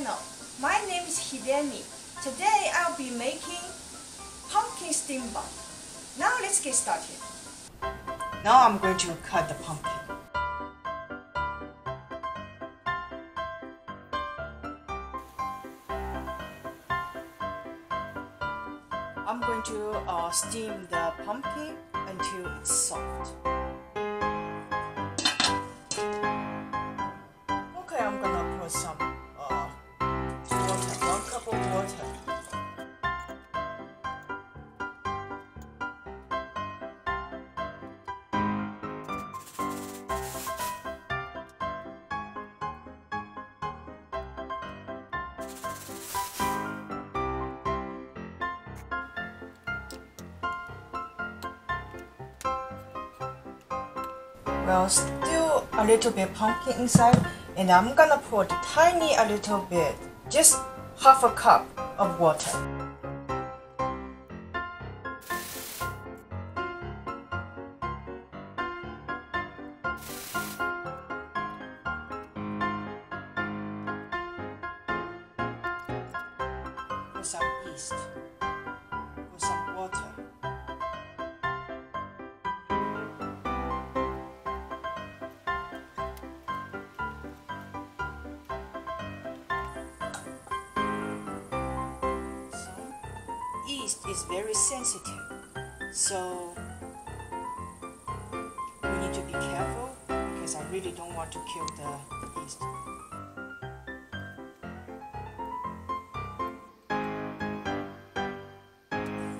channel. My name is Hidemi. Today I'll be making pumpkin steam bun. Now let's get started. Now I'm going to cut the pumpkin. I'm going to uh, steam the pumpkin until it's soft. Well, still a little bit pumpkin inside, and I'm gonna put tiny a little bit, just half a cup of water. Some yeast. Is very sensitive, so we need to be careful because I really don't want to kill the yeast.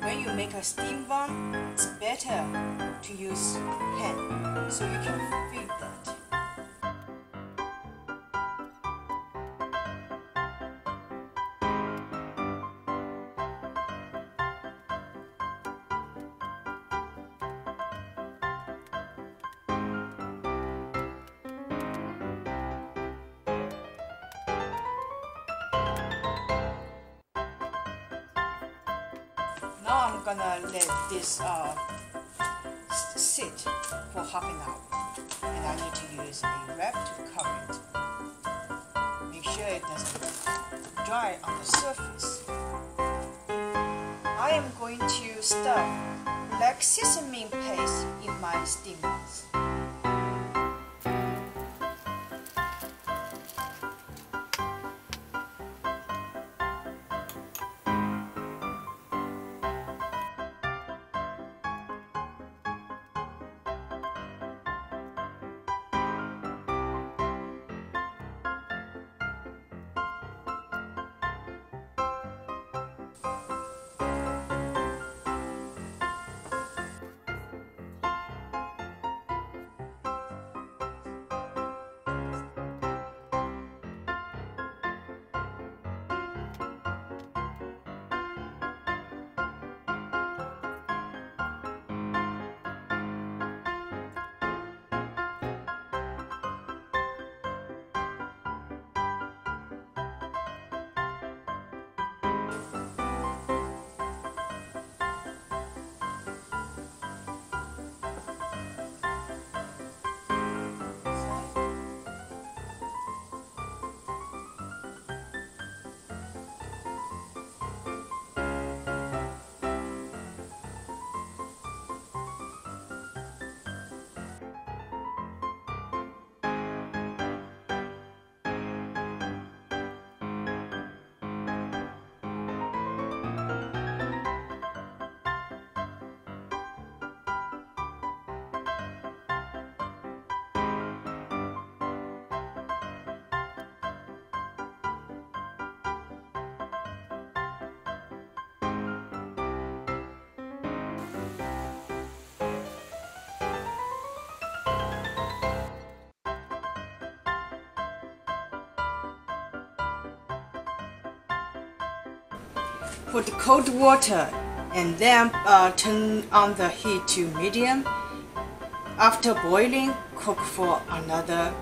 When you make a steam bun, it's better to use hand so you can feel Now I'm gonna let this uh, sit for half an hour, and I need to use a wrap to cover it. Make sure it doesn't dry on the surface. I am going to stuff black sesame paste in my steam Put cold water and then uh, turn on the heat to medium. After boiling, cook for another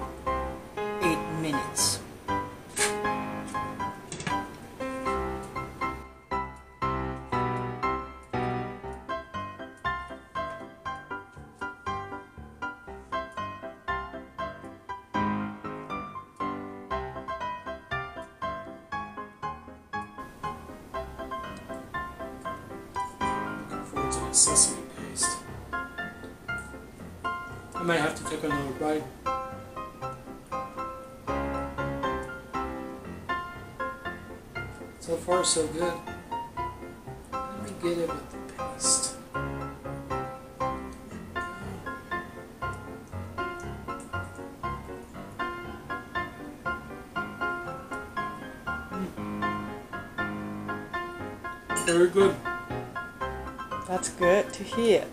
8 minutes. Sesame paste. I might have to take another bite. So far, so good. Let me get it with the paste. Hmm. Very good. That's good to hear.